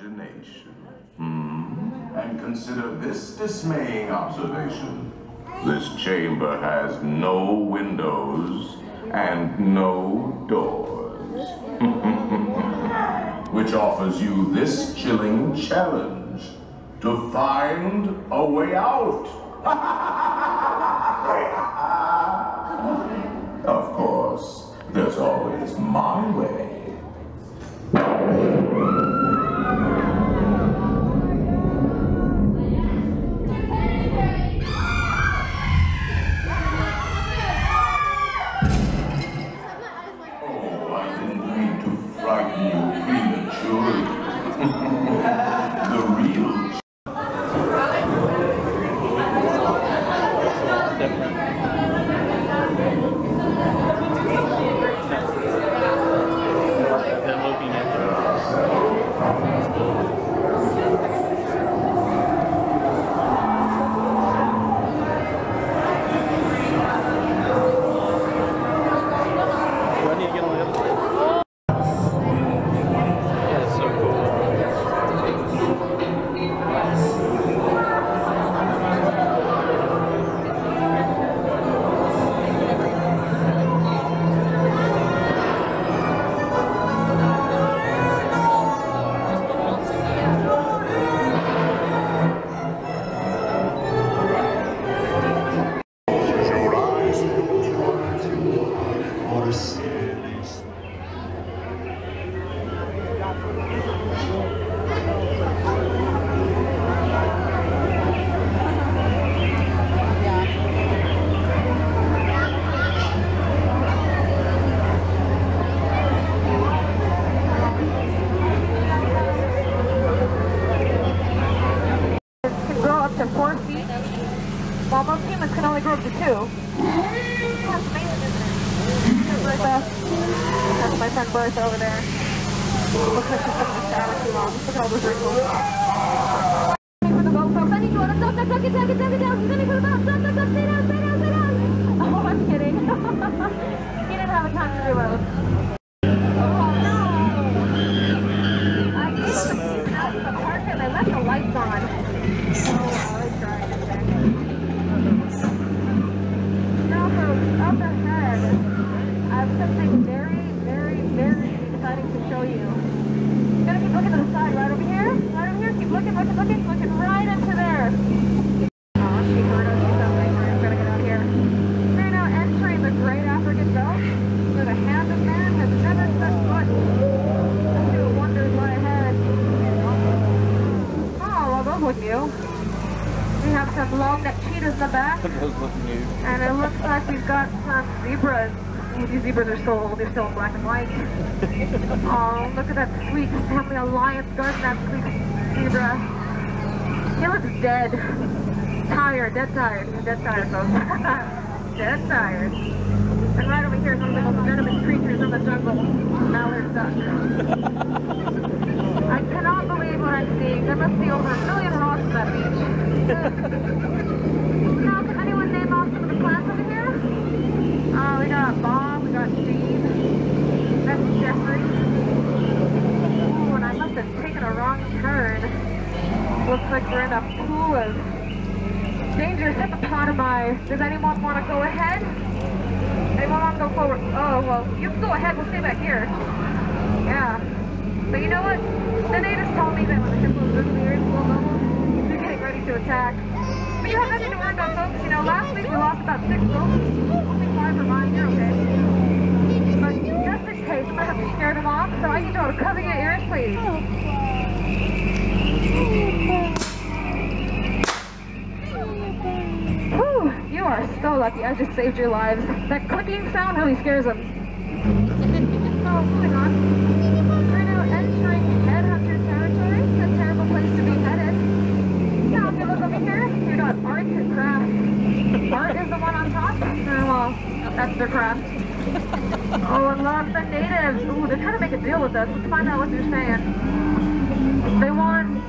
imagination. Hmm? And consider this dismaying observation. This chamber has no windows and no doors. Which offers you this chilling challenge to find a way out. of course, there's always my way. but they're so they're still black and white. oh, look at that sweet family alliance garden, that sweet zebra. He looks dead. Tired, dead tired, dead tired, folks. dead tired. And right over here, some of the most venomous creatures in the jungle, mallard duck. Does anyone want to go ahead? Anyone want to go forward? Oh, well, you can go ahead. We'll stay back here. Yeah. But you know what? The natives told me that when the hippos visit the area below levels, they're getting ready to attack. But you have nothing to worry about, folks. You know, last week we lost about six. Only five mine. You're okay. But just in case, I'm going to have to scare them off, so I need you all to cover your ears, please. I just saved your lives. That clicking sound really scares them. so, moving on. We're now entering headhunter territory. A terrible place to be headed. Now, if you look over here, you got art and craft. Art is the one on top. Uh, well, that's their craft. Oh, and look, the natives. Ooh, they're trying to make a deal with us. Let's find out what they're saying. They want...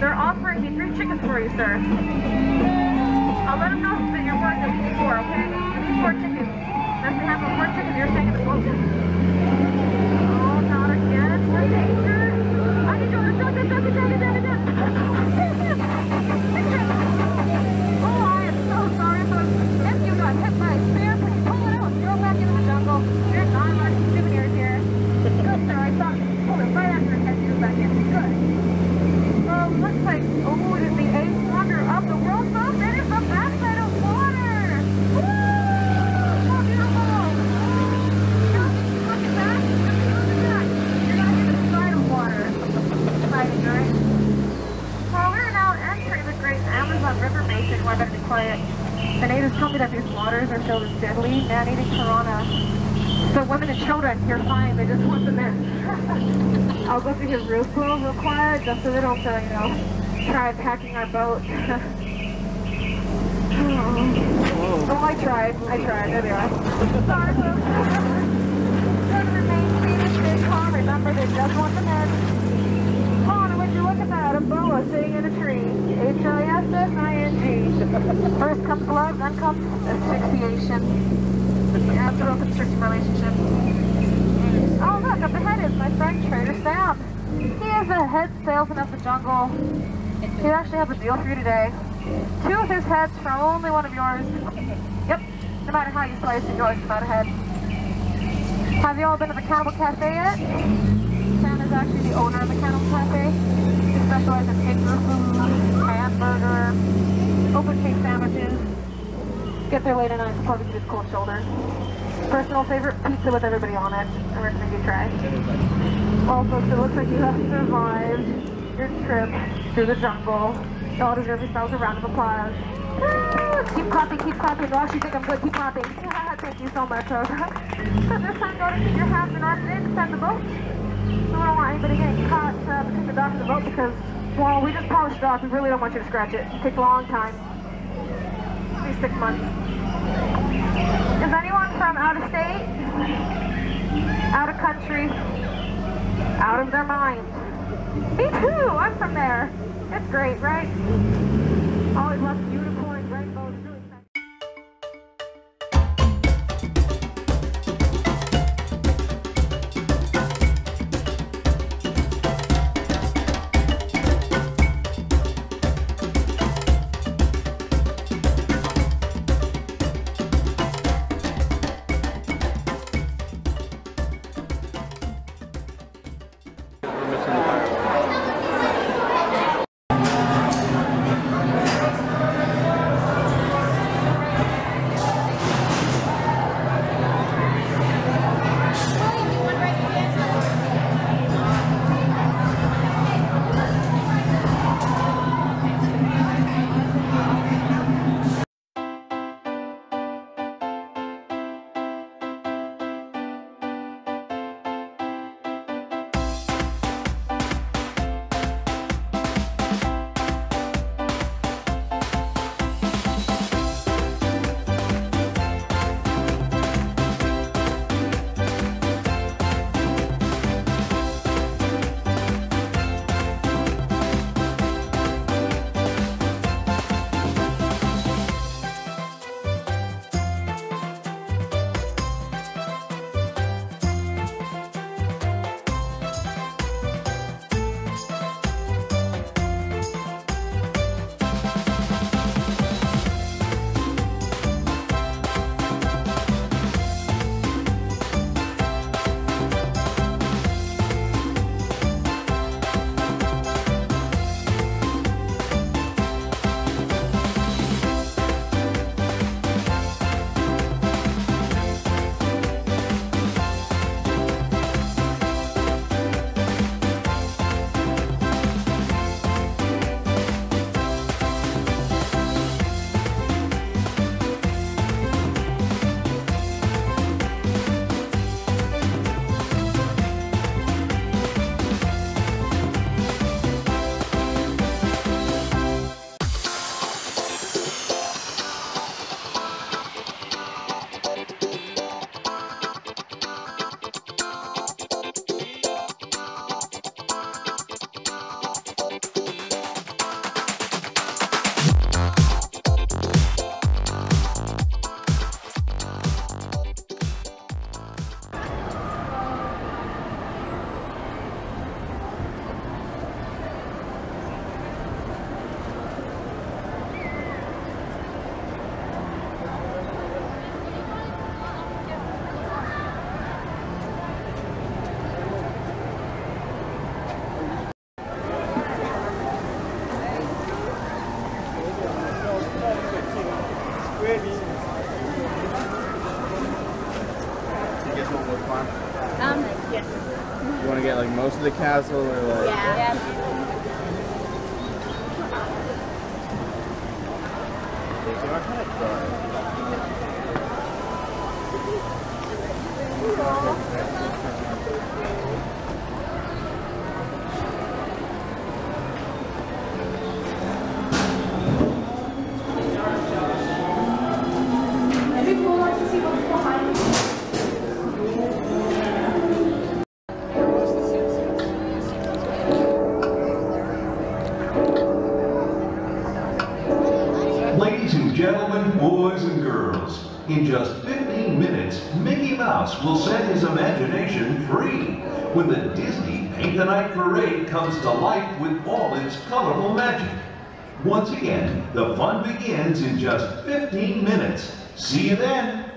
They're offering me three chickens for you, sir. I'll let them know that you're worth at least four, okay? At least four chickens. And if we have no more chickens, you're staying in the boat. Oh, not again. We're in danger. I need you to duck it, duck it, duck it, duck it, duck it. Oh, I am so sorry, folks. If you got hit by a spear, please pull it out. Throw it back into the jungle. You're not allowed to souvenirs here. Good, sir. I saw you pull it right after it had you back in. Good. Well, looks like, oh, it is the eighth wonder of the world, folks. It is the backside of water. Woo! So beautiful. Now, look at that. Look at that. You're gonna get the side of water. Exciting, right? Well, we're now entering the great Amazon River basin. We're better be quiet. The natives told me that these waters are filled with deadly man-eating piranha. So women and children, you're fine. They just want them in. I'll go through here real quiet, just so they don't, uh, you know, try packing our boat. oh, I tried. I tried. Are. Sorry, folks. Try to remain seated, stay calm. Remember, they just want them in. Connor, would you look at? A boa sitting in a tree. H-I-S-S-I-N-G. First comes love, then comes asphyxiation. Yeah, it's a real constricting relationship. Oh, look, up ahead is my friend Trader Sam. He is the head salesman of the jungle. He actually has a deal for you today. Two of his heads for only one of yours. Yep, no matter how you slice it, yours about a head. Have you all been to the Cannibal Cafe yet? Sam is actually the owner of the Cannibal Cafe. He specializes in finger food, hamburger, open cake sandwiches. Get there late at night, probably get his cold shoulder. Personal favorite pizza with everybody on it. I recommend you try. Folks, it looks like you have survived your trip through the jungle. You all deserve yourselves a round of applause. Woo! Keep clapping, keep clapping. You actually think I'm good. Keep clapping. Thank you so much. so this time, go to keep your hands and arms in inside the boat. We don't want anybody getting caught uh, between the dock and the boat because, well, we just polished it off. We really don't want you to scratch it. It takes a long time. At least six months. Is anyone from out of state? Out of country? Out of their minds. Me too! I'm from there. It's great, right? Always love unicorns, Guess fun? Um, yes. You want to get like most of the castle or like? Yeah. You know, I kind of tried. In just 15 minutes, Mickey Mouse will set his imagination free when the Disney Paint the Night Parade comes to life with all its colorful magic. Once again, the fun begins in just 15 minutes. See you then.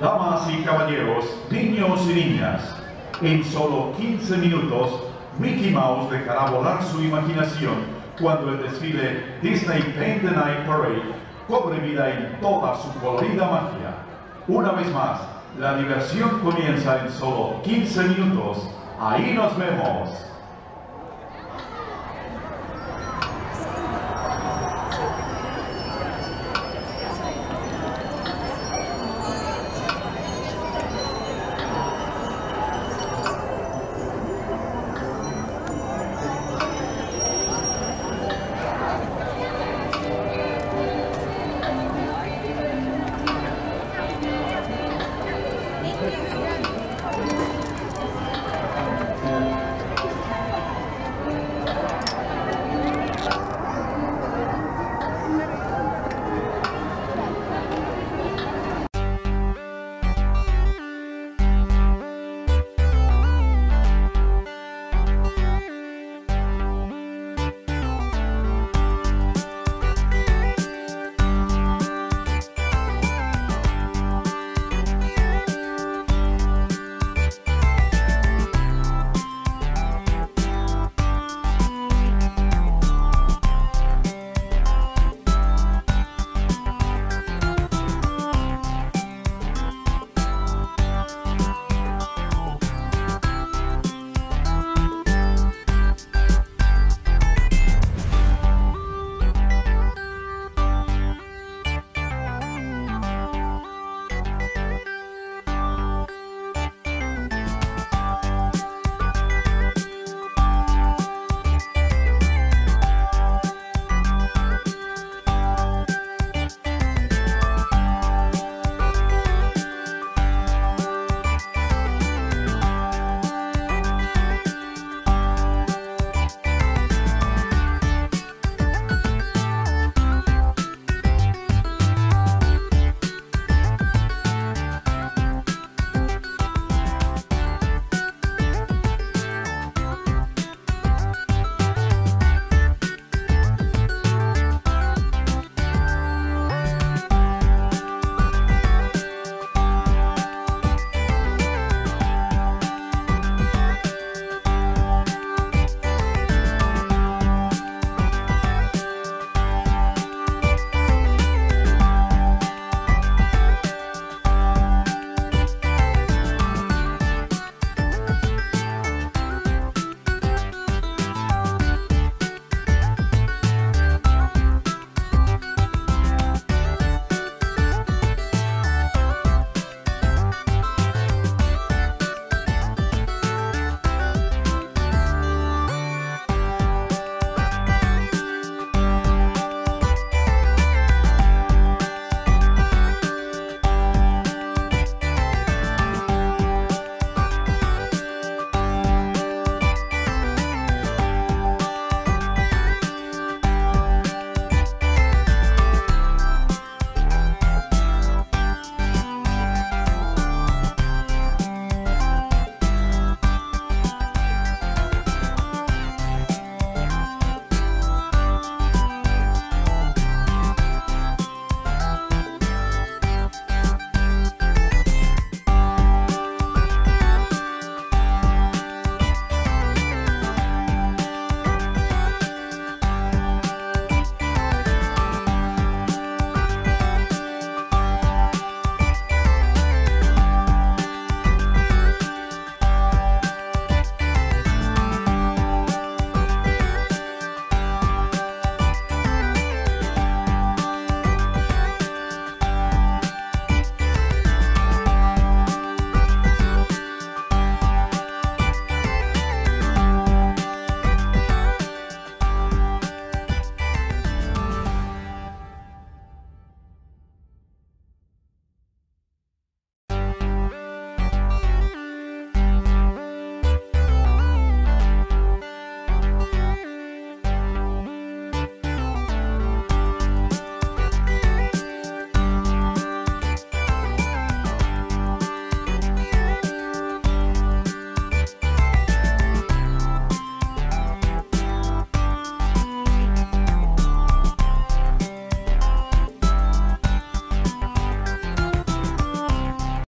Damas y caballeros, niños y niñas, en solo 15 minutos, Mickey Mouse dejará volar su imaginación cuando el desfile Disney Paint the Night Parade cobre vida en toda su colorida magia. Una vez más, la diversión comienza en solo 15 minutos. Ahí nos vemos.